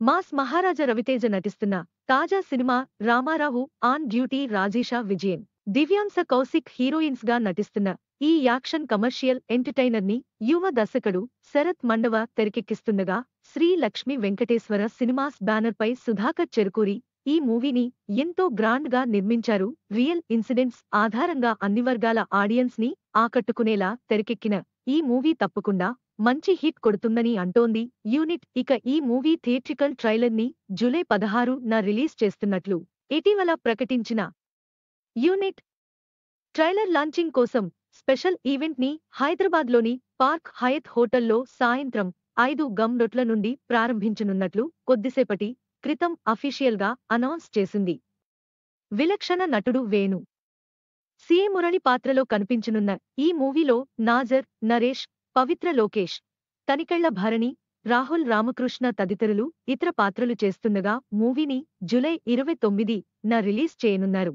Mass మహారాజా రవితేజ నటిస్తున్న తాజా cinema Ramarao on duty Rajisha Vijayan. Divyansha Kaushik హీరోయిన్స్గా నటిస్తున్న ఈ యాక్షన్ కమర్షియల్ ఎంటర్టైనర్ని యువ దర్శకుడు శరత్ మండవ తెరకెక్కిస్తుండగా శ్రీ లక్ష్మి వెంకటేశ్వర సినిమాస్ బ్యానర్ పై సుధాకర్ చెరుకూరి ఈ మూవీని ఎంతో గ్రాండ్గా నిర్మించారు. రియల్ ఇన్సిడెంట్స్ ఆధారంగా అన్ని వర్గాల ఆడియన్స్ని ఆకట్టుకునేలా తెరకెక్కిన ఈ మూవీ తప్పకుండా మంచి హిట్ కొడుతుందని అంటోంది. యూనిట్ ఇక ఈ మూవీ థియేట్రికల్ ట్రైలర్ని జూలై పదహారు న రిలీజ్ చేస్తున్నట్లు ఇటీవల ప్రకటించిన యూనిట్ ట్రైలర్ లాంచింగ్ కోసం స్పెషల్ ఈవెంట్ని హైదరాబాద్లోని పార్క్ హయత్ హోటల్లో సాయంత్రం ఐదు గమ్ రొట్ల నుండి ప్రారంభించనున్నట్లు కొద్దిసేపటి క్రితం అఫీషియల్గా అనౌన్స్ చేసింది. విలక్షణ నటుడు వేణు. సీఏ మురళి పాత్రలో కనిపించనున్న ఈ మూవీలో నాజర్ నరేష్ పవిత్ర లోకేష్ తనికెళ్ళ భరణి రాహుల్ రామకృష్ణ తదితరులు ఇతర పాత్రలు చేస్తుండగా మూవీని జులై ఇరవై తొమ్మిది న రిలీజ్ చేయనున్నారు.